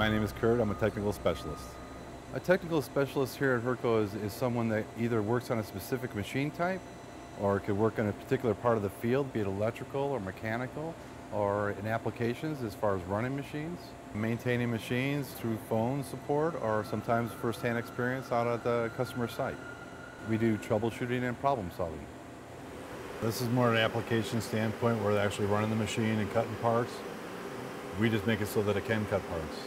My name is Kurt. I'm a technical specialist. A technical specialist here at Hurco is, is someone that either works on a specific machine type or could work on a particular part of the field, be it electrical or mechanical, or in applications as far as running machines, maintaining machines through phone support, or sometimes first-hand experience out at the customer site. We do troubleshooting and problem solving. This is more an application standpoint where they're actually running the machine and cutting parts. We just make it so that it can cut parts.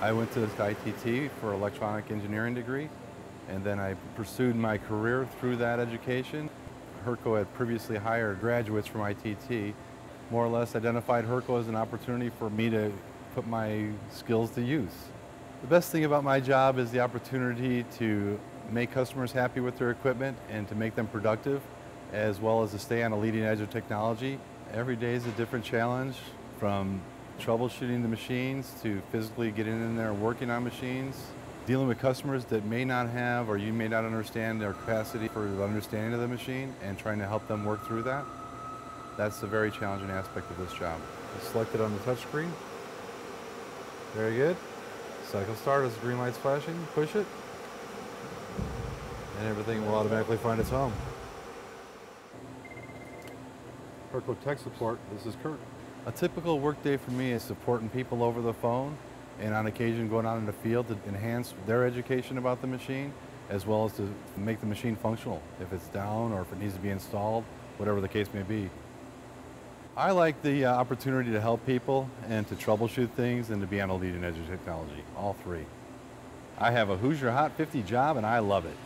I went to ITT for electronic engineering degree, and then I pursued my career through that education. Hurco had previously hired graduates from ITT, more or less identified Hurco as an opportunity for me to put my skills to use. The best thing about my job is the opportunity to make customers happy with their equipment and to make them productive, as well as to stay on a leading edge of technology. Every day is a different challenge, from troubleshooting the machines to physically getting in there and working on machines, dealing with customers that may not have or you may not understand their capacity for the understanding of the machine and trying to help them work through that. That's a very challenging aspect of this job. Select it on the touchscreen. Very good. Cycle start as the green light's flashing. Push it. And everything will automatically find its home. Hurco Tech Support, this is Kurt. A typical workday for me is supporting people over the phone and on occasion going out in the field to enhance their education about the machine as well as to make the machine functional if it's down or if it needs to be installed, whatever the case may be. I like the uh, opportunity to help people and to troubleshoot things and to be on a leading edge of technology, all three. I have a Hoosier Hot 50 job and I love it.